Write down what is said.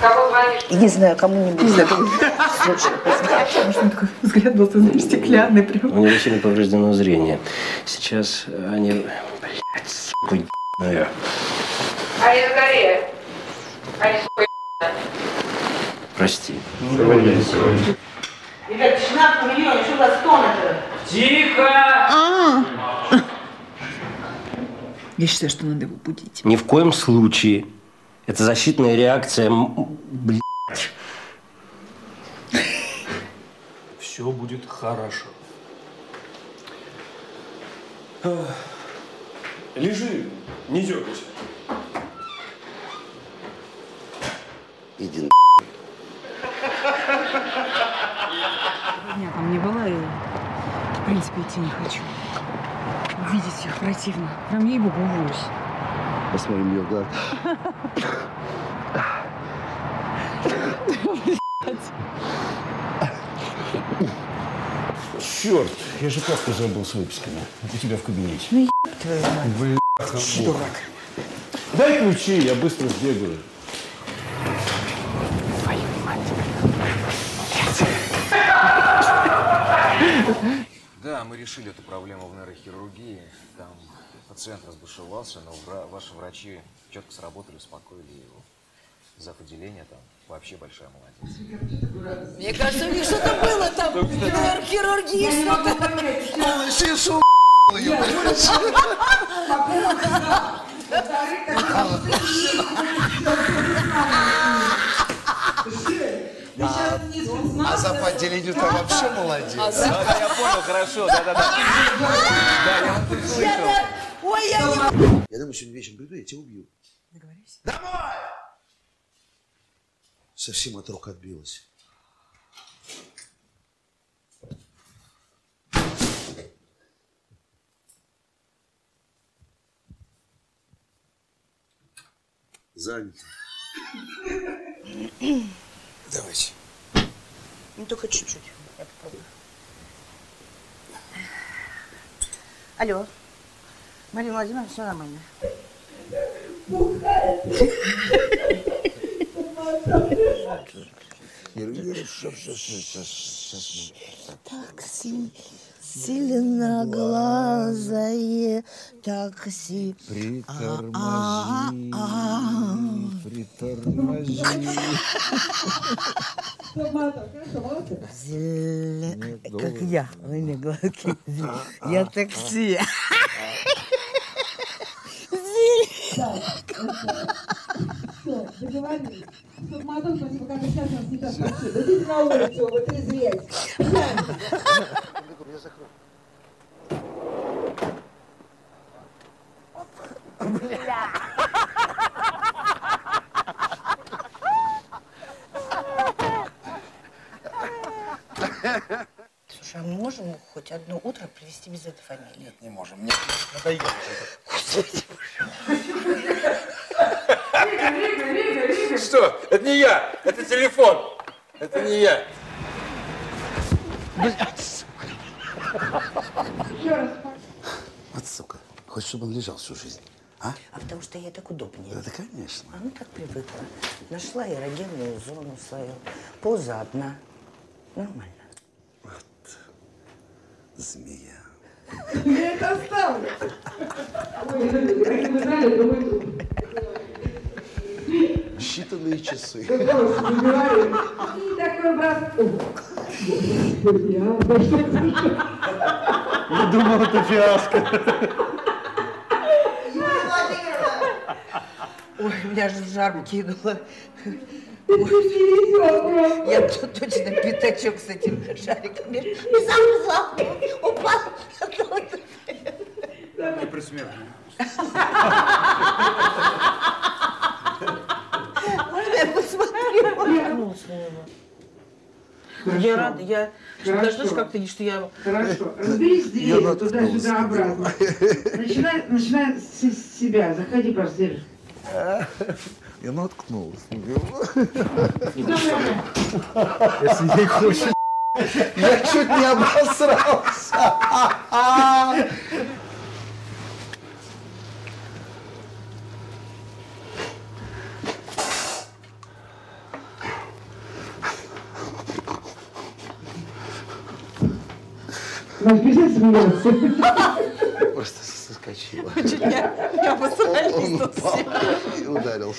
Кому звонишь? Не знаю, кому-нибудь. Что он такой взгляд был, знаешь, стеклянный прям. У него сильно повреждено зрение. Сейчас они... Блядь, сука, ебаная. Они на горе. Они сука Прости. Ребят, тишина в павильоне, что за стон-то? Я считаю, что надо его будить. Ни в коем случае. Это защитная реакция. Блядь. Все будет хорошо. Лежи, не дергайся. Иди Я там не была и, в принципе, идти не хочу. Видеть их противно. Прям ей-богу ужас. Посмотри мне в глаза. Черт, я же папку забыл с выписками. У тебя в кабинете. Ну, еб твою мать. Бля, дурак. Дай ключи, я быстро сбегаю. Да, мы решили эту проблему в нейрохирургии. Там пациент разбушевался, но вра- ваши врачи четко сработали, успокоили его. Зав. отделения там вообще большая молодец. Мне кажется, у них что-то было там. В хирургии что-то. А за по отделению там вообще молодец. Да, я понял, хорошо, да-да-да. Да, я вам тут слышал. Ой, я не Я думаю, сегодня вечером приду, я тебя убью. Договорились? Совсем от рук отбилась. Занято. Давайте. Ну, только чуть-чуть. Я попробую. Алло. Марина Владимировна, все нормально. Такси, зеленоглазое такси. Притормози, притормози. Зеле- Как я. Ой, не гладкий. Я такси. Слушай, а мы можем хоть одно утро провести без этой фамилии? Нет, Не можем. Мне надоело Что? Это не я, это телефон. Это не я. Вот сука. Хочешь, чтобы он лежал всю жизнь? А? А потому что я так удобнее. Да, конечно. А ну так привыкла. Нашла эрогенную зону свою. Поза одна. Нормально. Змея. Часы. Я думал, это фиаско. Ой, меня же в жар кинуло. Я тут точно пятачок с этим шариком. И сам упал. Не предсмертный. Можно я посмотрю? Муж моего. Я рада, я даже знаешь, как-то, что я Хорошо. Разберись с дверью туда-сюда обратно. Начинай, начинай с себя. Заходи, посмотри. Я наткнулся. Если ей хочется. Я чуть не обосрался. Надо перестать смеяться. Просто соскочила. Чуть не, не обосрались Он тут и ударился.